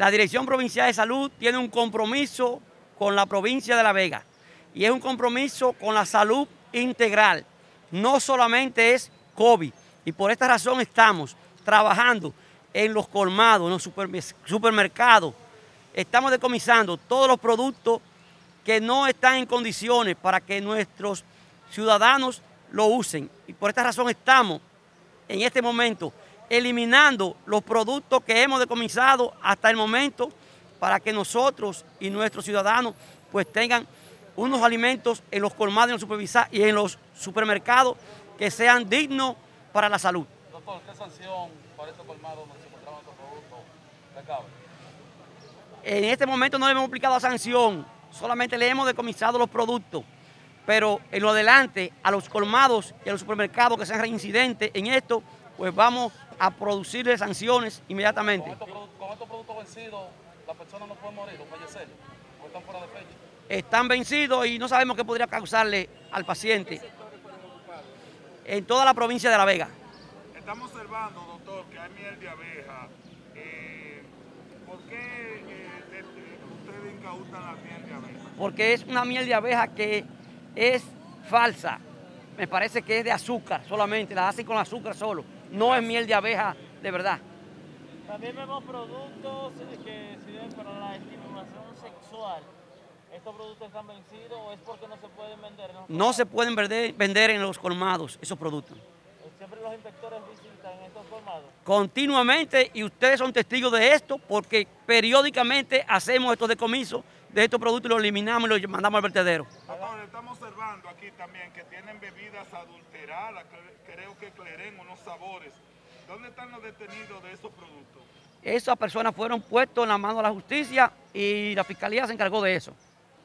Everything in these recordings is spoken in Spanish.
La Dirección Provincial de Salud tiene un compromiso con la provincia de La Vega y es un compromiso con la salud integral. No solamente es COVID y por esta razón estamos trabajando en los colmados, en los supermercados. Estamos decomisando todos los productos que no están en condiciones para que nuestros ciudadanos lo usen. Y por esta razón estamos en este momento eliminando los productos que hemos decomisado hasta el momento para que nosotros y nuestros ciudadanos pues tengan unos alimentos en los colmados y en los supermercados que sean dignos para la salud. Doctor, ¿qué sanción para estos colmados donde se encontraban estos productos En este momento no le hemos aplicado sanción, solamente le hemos decomisado los productos, pero en lo adelante a los colmados y a los supermercados que sean reincidentes en esto, pues vamos a producirle sanciones inmediatamente. Con estos, productos vencidos, las personas no pueden morir o fallecer, o están fuera de fecha. Están vencidos y no sabemos qué podría causarle al paciente. En toda la provincia de La Vega. Estamos observando, doctor, que hay miel de abeja. Eh, ¿Por qué eh, ustedes incautan la miel de abeja? Porque es una miel de abeja que es falsa. Me parece que es de azúcar solamente, la hacen con azúcar solo no es miel de abeja de verdad. También vemos productos que sirven para la estimulación sexual. ¿Estos productos están vencidos o es porque no se pueden vender? No, se pueden vender, en los colmados esos productos. ¿Siempre los inspectores colmados? Continuamente, y ustedes son testigos de esto, porque periódicamente hacemos estos decomisos de estos productos y los eliminamos y los mandamos al vertedero. Doctor, estamos observando aquí también que tienen bebidas adulteradas, creo que cleren unos sabores. ¿Dónde están los detenidos de esos productos? Esas personas fueron puestos en la mano de la justicia y la fiscalía se encargó de eso.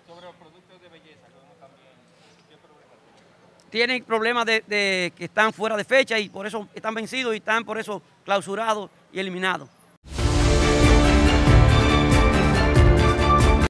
Sobre los productos de belleza, también, ¿qué problema tienen? problemas de, de que están fuera de fecha y por eso están vencidos y están por eso clausurados y eliminados.